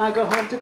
I go home to